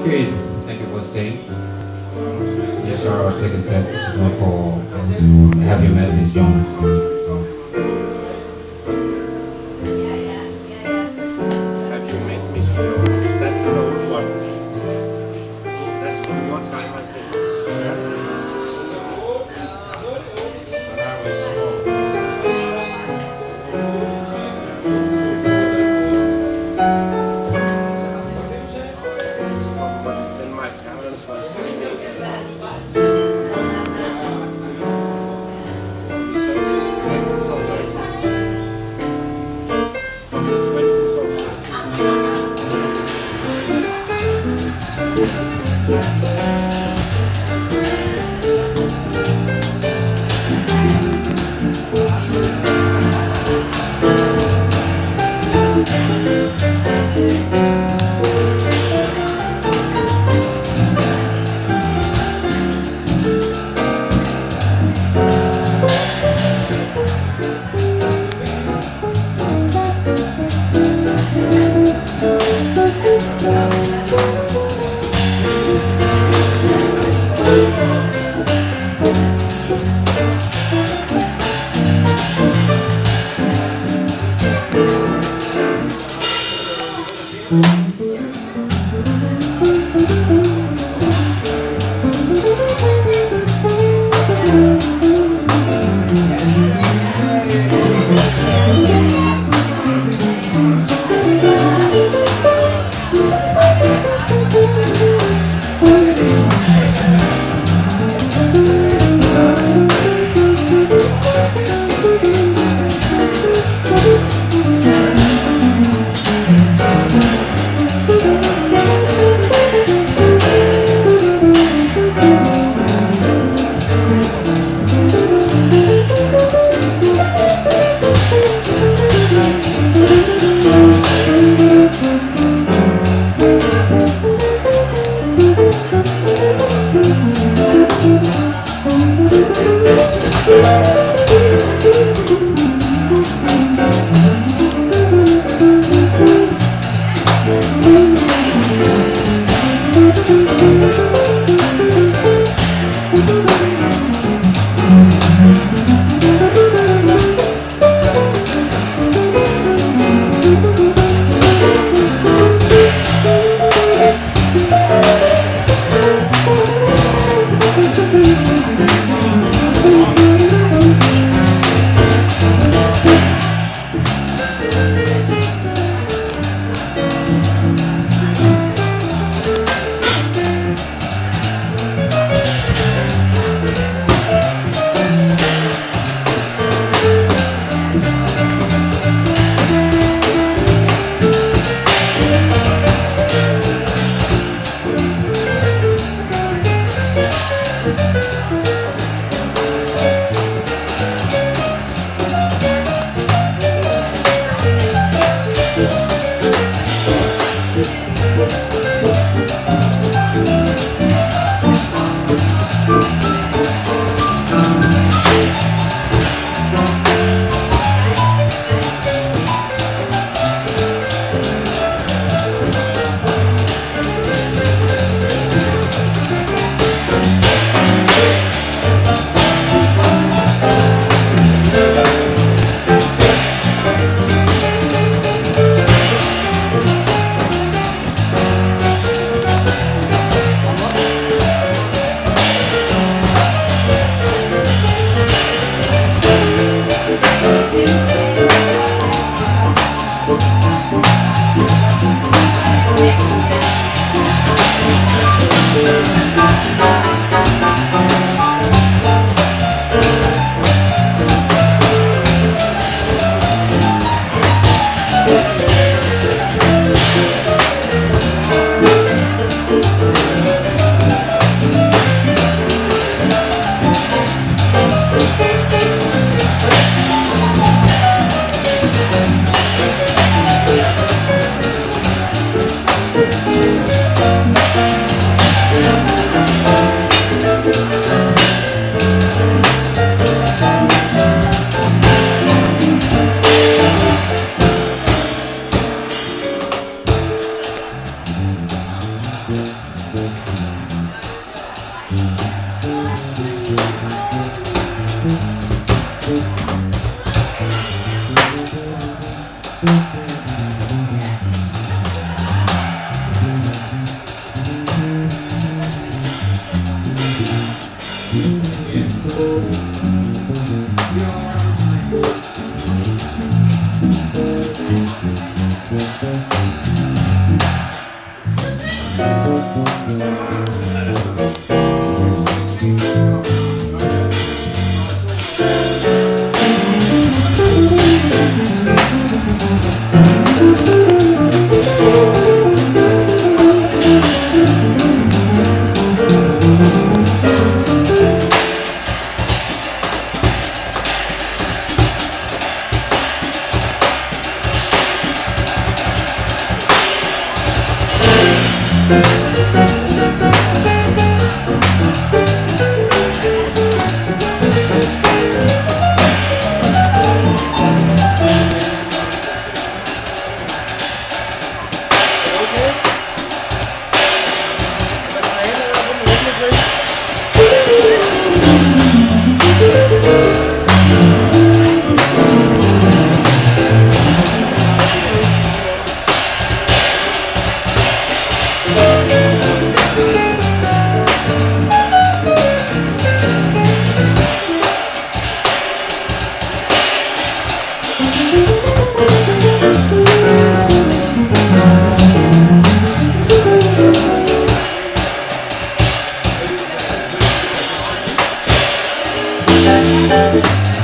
Okay, Thank you for staying. Yes, our second set, Michael, have you met this young Jones? Música hum.